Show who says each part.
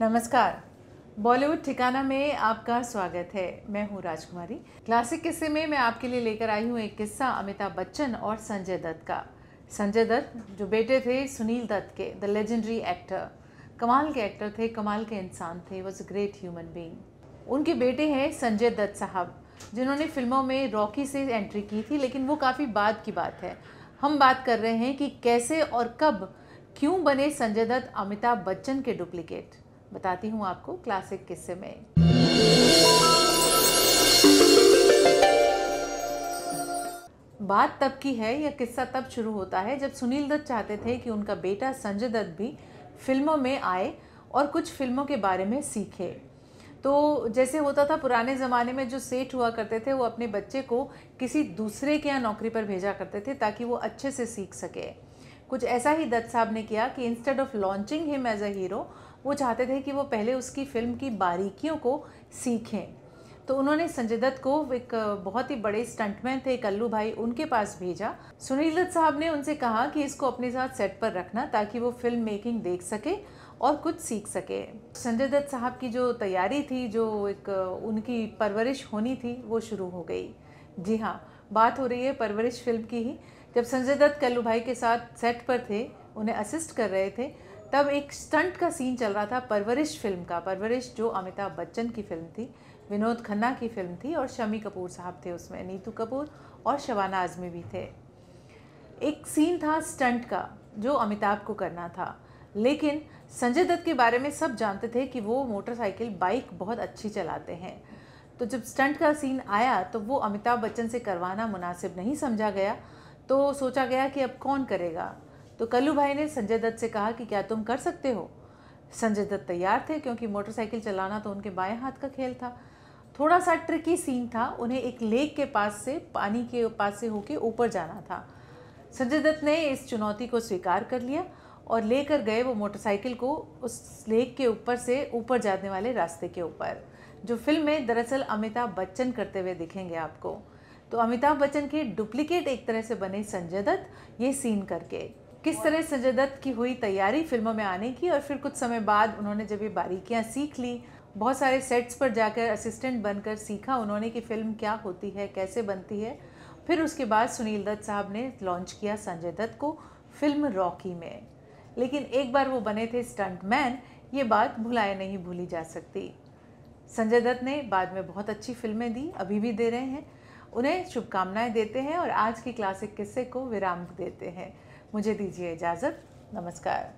Speaker 1: नमस्कार। बॉलीवुड ठिकाना में आपका स्वागत है। मैं हूँ राजकुमारी। क्लासिक किस्से में मैं आपके लिए लेकर आई हूँ एक किस्सा अमिताभ बच्चन और संजय दत्त का। संजय दत्त, जो बेटे थे सुनील दत्त के द लेजेंडरी एक्टर कमाल के एक्टर थे, कमाल के इंसान थे was a great human being उनके बेटे हैं संजय दत्त साहब, जिन्होंने फ़िल्मों में रॉकी से एंट्री की थी, लेकिन वो काफ़ी बाद की बात है। हम बात कर रहे हैं कि कैसे और कब, क्यों बने संजय दत्त, अमिताभ बच्चन के डुप्लीकेट बताती हूँ आपको क्लासिक किस्से में। बात तब की है यह किस्सा तब शुरू होता है, जब सुनील दत्त चाहते थे कि उनका बेटा संजय दत्त भी फ़िल्मों में आए और कुछ फ़िल्मों के बारे में सीखे। तो जैसे होता था, पुराने ज़माने में जो सेठ हुआ करते थे, वो अपने बच्चे को किसी दूसरे के यहाँ नौकरी पर भेजा करते थे, ताकि वो अच्छे से सीख सके। कुछ ऐसा ही दत्त साहब ने किया कि instead of launching him as a hero वो चाहते थे कि वो पहले उसकी फ़िल्म की बारीकियों को सीखें। तो उन्होंने संजय दत्त को एक बहुत ही बड़े स्टंटमैन थे कल्लू भाई उनके पास भेजा। सुनील दत्त साहब ने उनसे कहा कि इसको अपने साथ सेट पर रखना ताकि वो फ़िल्म मेकिंग देख सके और कुछ सीख सके। संजय दत्त साहब की जो तैयारी थी, जो एक उनकी परवरिश होनी थी, वो शुरू हो गई। जी हाँ बात हो रही है परवरिश फ़िल्म की ही। जब संजय दत्त कल्लू भाई के साथ सेट पर थे, उन्हें असिस्ट कर रहे थे तब एक स्टंट का सीन चल रहा था परवरिश फ़िल्म का। परवरिश जो अमिताभ बच्चन की फ़िल्म थी, विनोद खन्ना की फ़िल्म थी और शमी कपूर साहब थे उसमें। नीतू कपूर और शबाना आजमी भी थे। एक सीन था स्टंट का जो अमिताभ को करना था। लेकिन संजय दत्त के बारे में सब जानते थे कि वो मोटरसाइकिल, बाइक बहुत अच्छी चलाते हैं। तो जब स्टंट का सीन आया तो वो अमिताभ बच्चन से करवाना मुनासिब नहीं समझा गया। तो सोचा गया कि अब कौन करेगा? तो कल्लू भाई ने संजय दत्त से कहा कि क्या तुम कर सकते हो? संजय दत्त तैयार थे क्योंकि मोटरसाइकिल चलाना तो उनके बाएँ हाथ का खेल था। थोड़ा सा ट्रिकी सीन था, उन्हें एक लेक के पास से, पानी के पास से होके ऊपर जाना था। संजय दत्त ने इस चुनौती को स्वीकार कर लिया और लेकर गए वो मोटरसाइकिल को उस लेक के ऊपर से ऊपर जाने वाले रास्ते के ऊपर, जो फ़िल्म में दरअसल अमिताभ बच्चन करते हुए दिखेंगे आपको। तो अमिताभ बच्चन के डुप्लीकेट एक तरह से बने संजय दत्त, ये सीन करके। किस तरह संजय दत्त की हुई तैयारी फ़िल्मों में आने की और फिर कुछ समय बाद उन्होंने जब ये बारीकियाँ सीख ली, बहुत सारे सेट्स पर जाकर असिस्टेंट बनकर सीखा उन्होंने कि फ़िल्म क्या होती है, कैसे बनती है। फिर उसके बाद सुनील दत्त साहब ने लॉन्च किया संजय दत्त को फ़िल्म रॉकी में। लेकिन एक बार वो बने थे स्टंट मैन ये बात भुलाए नहीं भूली जा सकती। संजय दत्त ने बाद में बहुत अच्छी फ़िल्में दी, अभी भी दे रहे हैं। उन्हें शुभकामनाएँ देते हैं और आज की क्लासिक किस्से को विराम देते हैं। मुझे दीजिए इजाज़त। नमस्कार।